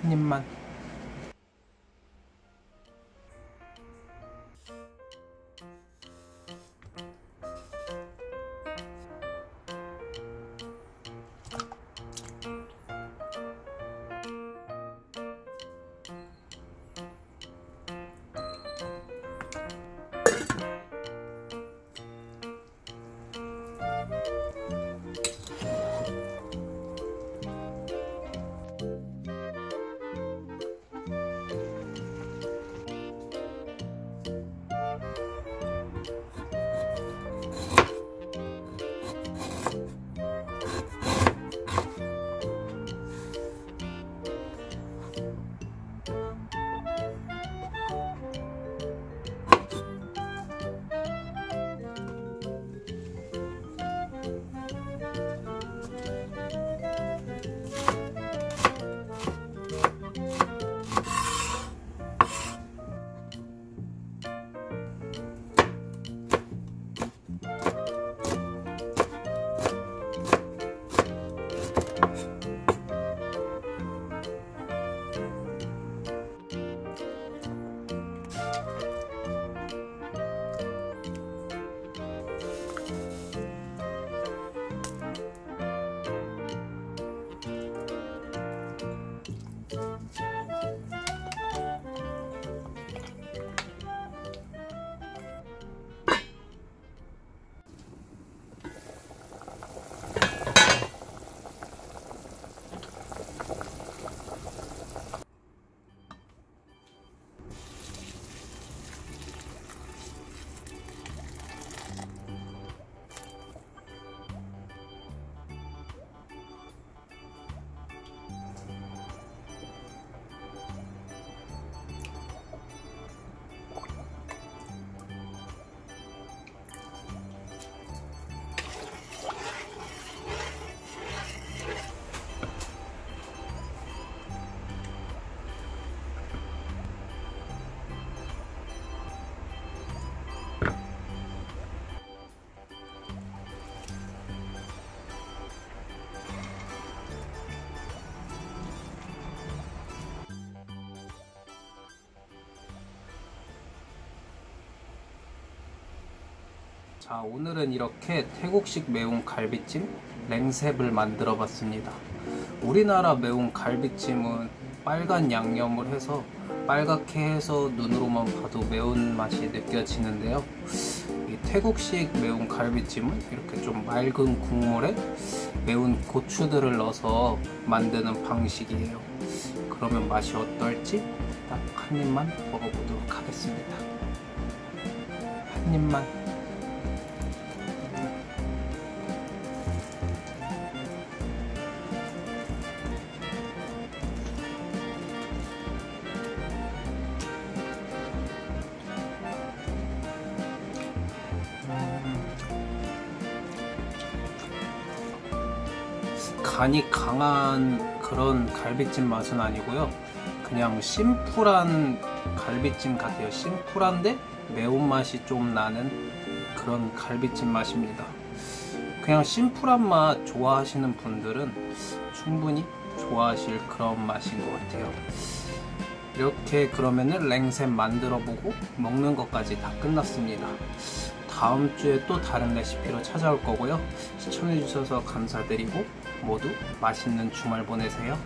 你们 자 오늘은 이렇게 태국식 매운 갈비찜 랭셉을 만들어 봤습니다. 우리나라 매운 갈비찜은 빨간 양념을 해서 빨갛게 해서 눈으로만 봐도 매운맛이 느껴지는데요. 이 태국식 매운 갈비찜은 이렇게 좀 맑은 국물에 매운 고추들을 넣어서 만드는 방식이에요. 그러면 맛이 어떨지 딱 한 입만 먹어보도록 하겠습니다. 한 입만 간이 강한 그런 갈비찜 맛은 아니고요. 그냥 심플한 갈비찜 같아요. 심플한데 매운맛이 좀 나는 그런 갈비찜 맛입니다. 그냥 심플한 맛 좋아하시는 분들은 충분히 좋아하실 그런 맛인 것 같아요. 이렇게 그러면은 랭샘 만들어 보고 먹는 것까지 다 끝났습니다. 다음 주에 또 다른 레시피로 찾아올 거고요. 시청해 주셔서 감사드리고 모두 맛있는 주말 보내세요.